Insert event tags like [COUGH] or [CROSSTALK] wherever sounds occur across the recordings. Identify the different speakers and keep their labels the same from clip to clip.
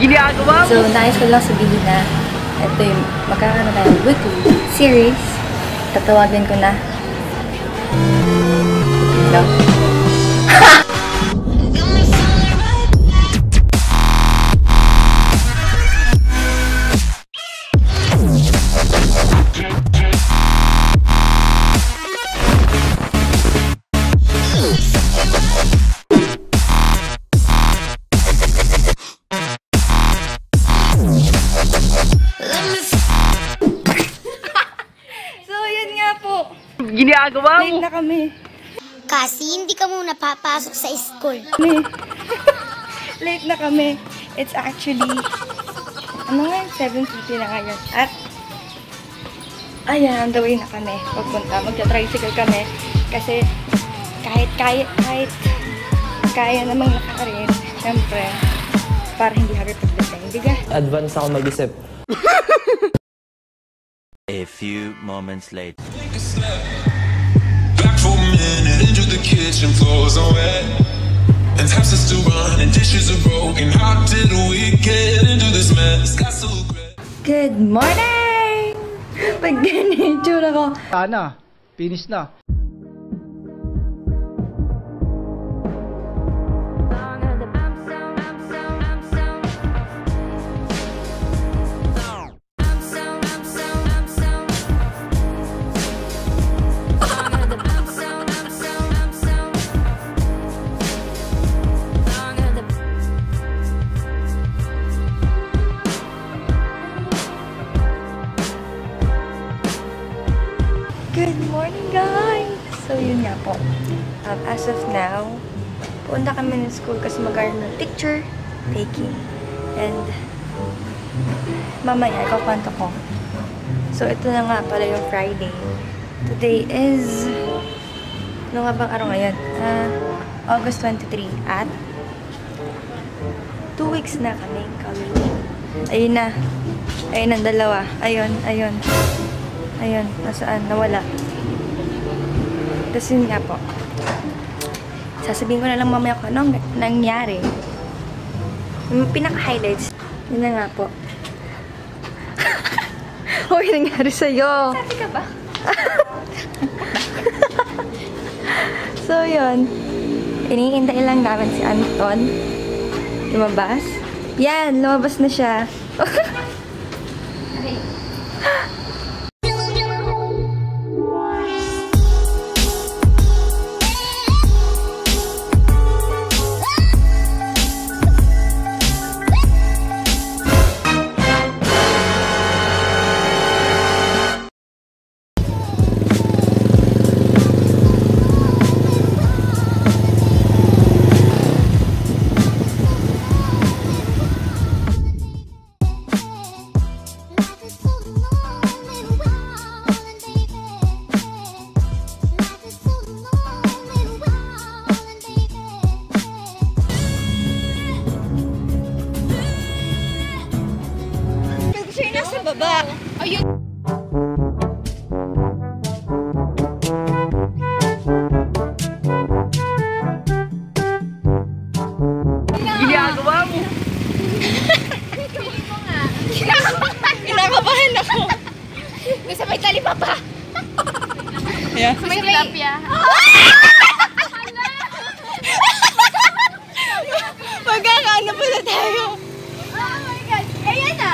Speaker 1: Ginagawa
Speaker 2: So, nais ko lang sabihin na ito yung magkakaroon tayo weekly series. Tatawagin ko na. No? Po.
Speaker 1: Ginagawa
Speaker 2: Late
Speaker 1: mo.
Speaker 2: na kami.
Speaker 3: Kasi hindi ka muna papasok sa school.
Speaker 2: kami. [LAUGHS] Late na kami. It's actually, ano nga, 7.50 na ngayon. At, ayan, the way na kami. Pagpunta, magta-tricycle kami. Kasi, kahit, kahit, kahit, kaya namang nakakarin, syempre, para hindi harap pagdating. Hindi ka?
Speaker 4: advance ako mag-isip. [LAUGHS]
Speaker 5: A few moments later.
Speaker 6: Back for a minute into the kitchen, floors are wet. And taps are still running, dishes are broken. How did we get into this mess? Got so great.
Speaker 2: Good morning! Pag ganyan yung tsura ko,
Speaker 7: Sana, finish na.
Speaker 2: Po. Um, as of now, punta kami ng school kasi magkaroon ng picture taking. And, mamaya, ikakwento ko. So, ito na nga pala yung Friday. Today is, ano nga bang araw ngayon? Ah, August 23. At, two weeks na kami kami. Ayun na. Ayun ang dalawa. Ayun, ayun. Ayun, nasaan? Nawala. Tapos yun nga po. Sasabihin ko na lang mamaya kung anong nangyari. Yung pinaka-highlights, yun na nga po. [LAUGHS] Hoy, nangyari sa'yo. Sabi ka ba? [LAUGHS] so, yun. Iniintay lang namin si Anton. Lumabas. Yan, lumabas na siya. [LAUGHS] Siya baba.
Speaker 1: Ginagawa mo.
Speaker 2: Kinakabahan ako.
Speaker 3: Gusto may talipapa.
Speaker 2: Yeah.
Speaker 3: May tilapia.
Speaker 2: Magkakaano pala tayo?
Speaker 3: Oh my God. Ayan na.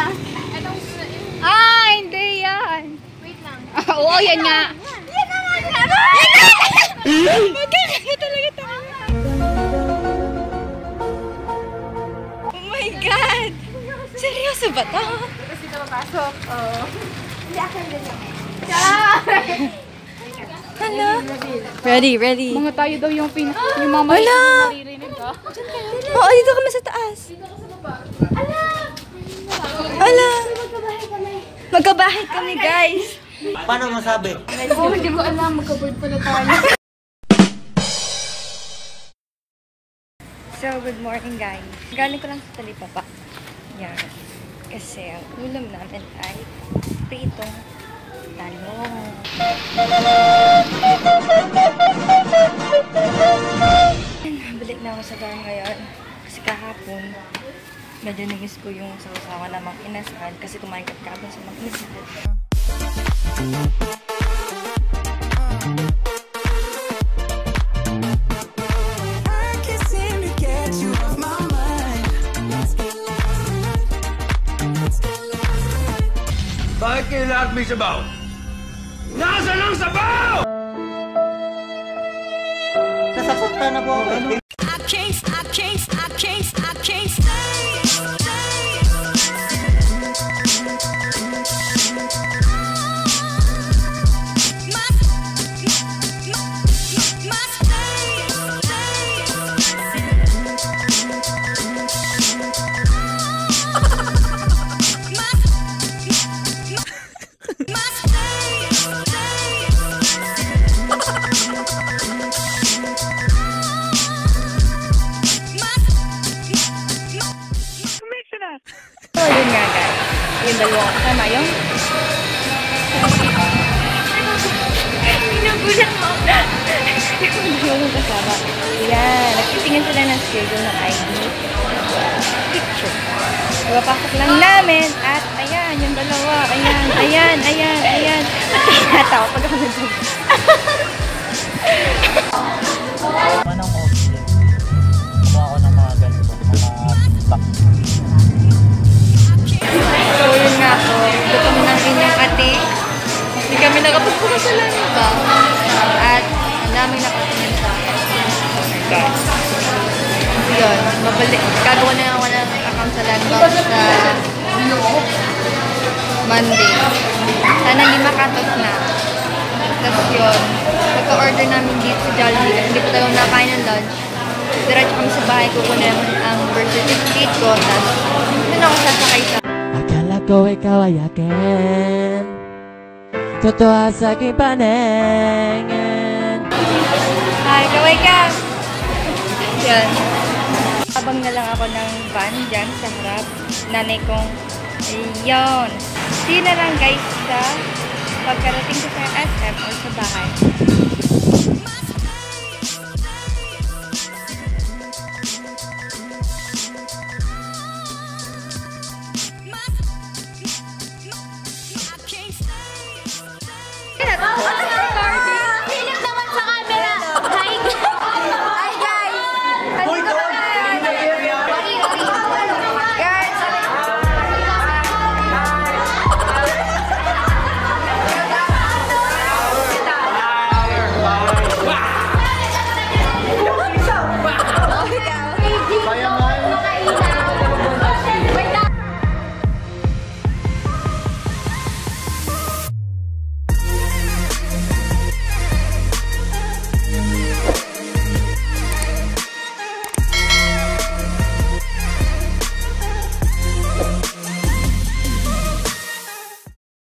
Speaker 3: Anong...
Speaker 8: Ah, hindi yan.
Speaker 3: Wait lang.
Speaker 8: Oo, yan nga.
Speaker 3: Yan na nga.
Speaker 2: Talaga tayo? Oh my God! Seryoso ba to?
Speaker 3: Kasi na mapasok. Oo. Hindi ako yung ganyan.
Speaker 2: Hello? Ready, ready.
Speaker 8: Mga tayo daw yung pin... Yung mga
Speaker 2: Wala!
Speaker 8: na maririnig ka.
Speaker 2: Oo, dito kami sa taas. Ala!
Speaker 3: Magkabahay kami.
Speaker 2: Magkabahay kami, guys.
Speaker 5: Paano masabi?
Speaker 8: Oo, hindi ko alam. Magka-board pala tayo.
Speaker 2: So, good morning, guys. Galing ko lang sa Talipapa. Yan. Kasi ang ulam namin ay pritong talong. Balik na ako sa dorm ngayon. Kasi kahapon, Medyo nagis ko yung sausawa na mang inasal kasi kumain ka kabang sa mang inasal.
Speaker 4: Bakit kayo lahat may sabaw? Nasaan ang sabaw?
Speaker 5: Nasasaktan na po ako.
Speaker 2: Yung dalawang kasama yung... Nagulat mo. yung dalawang kasama. Yan. Nagtitingin sila ng schedule ng ID. Picture. Papasok lang namin at ayan, yung dalawa. Ayan, ayan, ayan, ayan. At tinatawa pag ako nandun.
Speaker 5: Manang oxygen.
Speaker 2: Gagawa na ako ng account sa Landbox sa Monday. Sana hindi makatot na. Tapos yun. Pagka-order namin dito sa Jollibee kasi hindi ko talaga nakain ng lunch. Diretso kami sa bahay, kukunin naman ang birth certificate ko. Tapos, yun ako sasakay sa
Speaker 9: Akala ko ikaw ay akin Totoo sa aking paningin
Speaker 2: Hi, kaway ka! Yan. Habang na lang ako ng van dyan sa harap. Nanay kong, ayun. See na lang guys sa pagkarating ko sa SM or sa bahay.